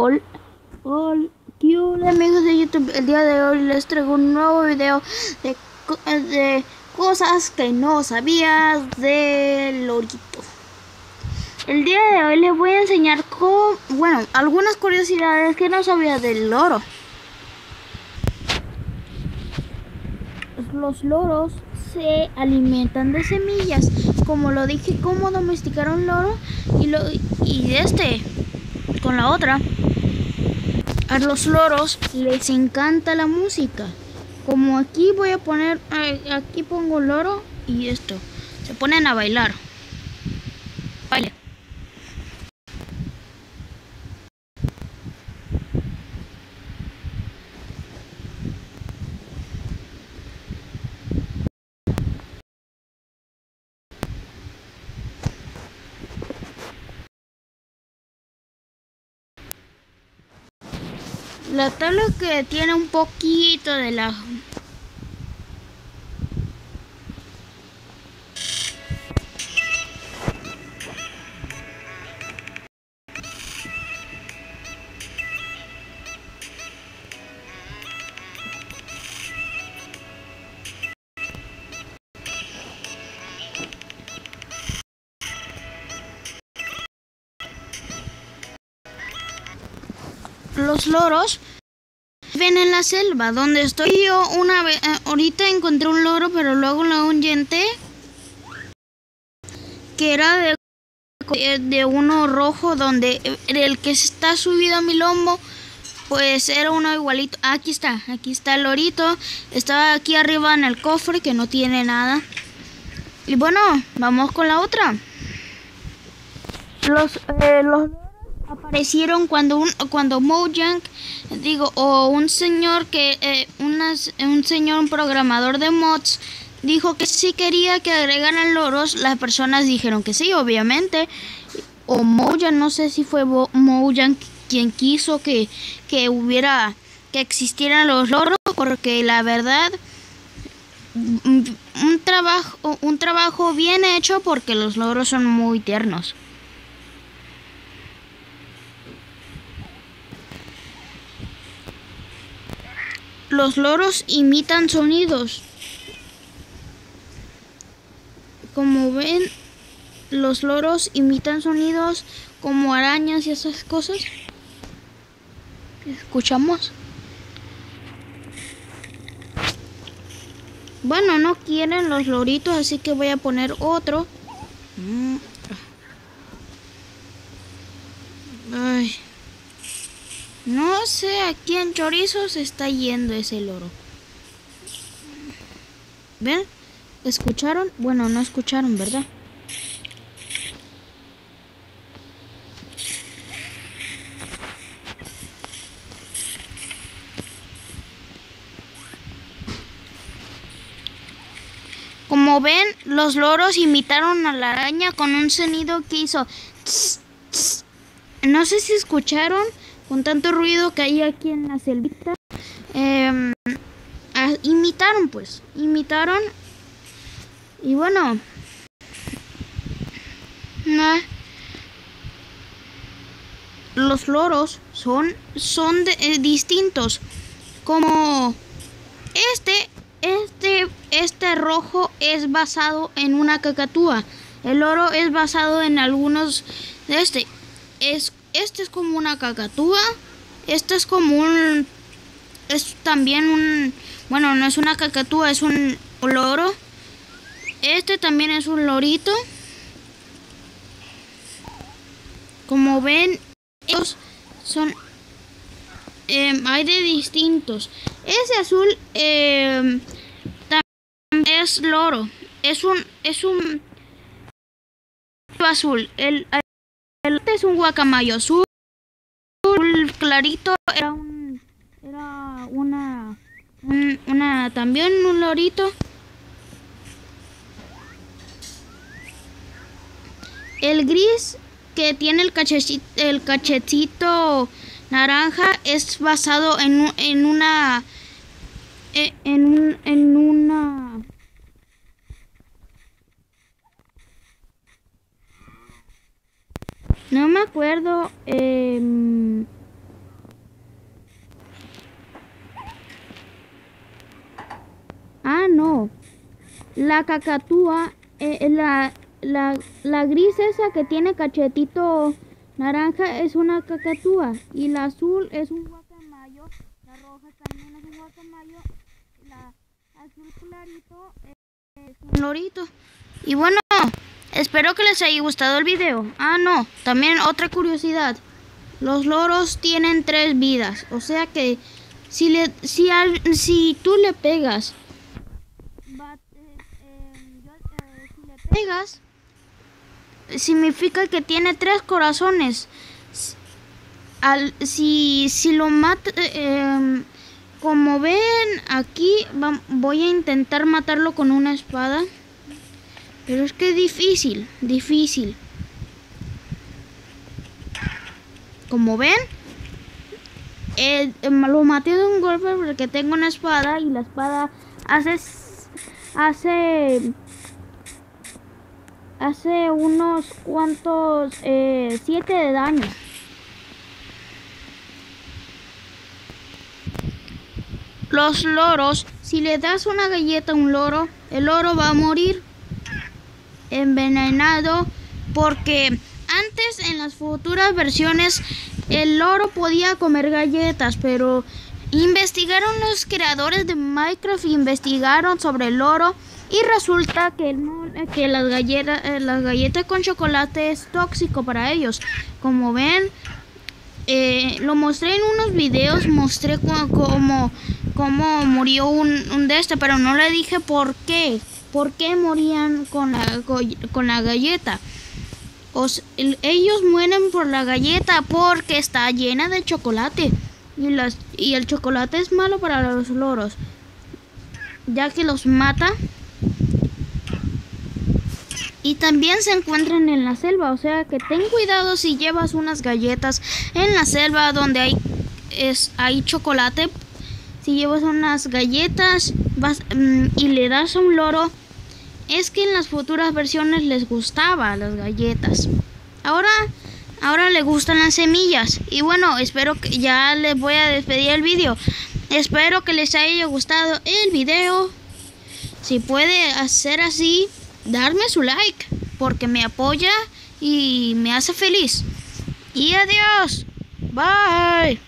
Hola, hola, ¿qué hola amigos de YouTube? El día de hoy les traigo un nuevo video de, co- de cosas que no sabías del lorito. El día de hoy les voy a enseñar cómo, bueno, algunas curiosidades que no sabía del loro. Los loros se alimentan de semillas, como lo dije, cómo domesticar un loro y lo y este con la otra. A los loros les encanta la música. Como aquí voy a poner, aquí pongo loro y esto. Se ponen a bailar. La tabla que tiene un poquito de la los loros viven en la selva donde estoy yo una vez ahorita encontré un loro pero luego lo ahuyenté que era de, de uno rojo donde el que está subido a mi lomo pues era uno igualito. Aquí está aquí está el lorito. Estaba aquí arriba en el cofre que no tiene nada. Y bueno vamos con la otra. Los eh, los aparecieron cuando un cuando Mojang digo o un señor que eh, un señor un programador de mods dijo que si quería que agregaran loros las personas dijeron que sí obviamente. O Mojang no sé si fue Bo Mojang quien quiso que, que hubiera que existieran los loros porque la verdad un trabajo un trabajo bien hecho porque los loros son muy tiernos los loros imitan sonidos. Como ven, los loros imitan sonidos como arañas y esas cosas. Escuchamos. Bueno, no quieren los loritos, así que voy a poner otro. Ay. No sé a quién chorizo se está yendo ese loro. ¿Ven? ¿Escucharon? Bueno, no escucharon, ¿verdad? Como ven, los loros imitaron a la araña con un sonido que hizo... No sé si escucharon con tanto ruido que hay aquí en la selvita. Eh, imitaron pues, imitaron. Y bueno. Los loros son, son de, eh, distintos. Como este, este, este rojo es basado en una cacatúa. El oro es basado en algunos de este. Es este es como una cacatúa. Este es como un. Es también un. Bueno, no es una cacatúa, es un loro. Este también es un lorito. Como ven, ellos son. Eh, hay de distintos. Ese azul eh, también es loro. Es un. Es un. Azul. El, el es un guacamayo azul, clarito era un era una un, una también un lorito. El gris que tiene el cachetito, el cachetito naranja es basado en, en una en, un, en una No me acuerdo. Eh, ah, no. La cacatúa, eh, eh, la, la, la gris esa que tiene cachetito naranja es una cacatúa. Y la azul es un guacamayo. La roja también es un guacamayo. La azul clarito es un lorito. Y bueno espero que les haya gustado el video. Ah, no. También otra curiosidad. Los loros tienen tres vidas. O sea que si, le, si, al, si tú le pegas si le pegas, significa que tiene tres corazones. Al, si, si lo mata, eh, como ven aquí, voy a intentar matarlo con una espada. Pero es que es difícil, difícil. Como ven, eh, lo maté de un golpe porque tengo una espada y la espada hace hace hace unos cuantos eh, siete de daño los loros si le das una galleta a un loro el loro va a morir envenenado porque antes en las futuras versiones el loro podía comer galletas pero Investigaron los creadores de Minecraft, investigaron sobre el oro y resulta que, que las, galletas, eh, las galletas con chocolate es tóxico para ellos. Como ven, eh, lo mostré en unos videos, mostré cómo, cómo murió un, de este, pero no le dije por qué. ¿Por qué morían con la, con la galleta? ellos mueren por la galleta porque está llena de chocolate. Y, y el chocolate es malo para los loros, ya que los mata. Y también se encuentran en la selva, o sea que ten cuidado si llevas unas galletas en la selva donde hay, es, hay chocolate. Si llevas unas galletas vas, mm, y le das a un loro, es que en las futuras versiones les gustaba las galletas. Ahora ahora le gustan las semillas. Y bueno, espero que ya les voy a despedir el vídeo. Espero que les haya gustado el video. Si puede hacer así, darme su like, porque me apoya y me hace feliz. Y adiós. Bye.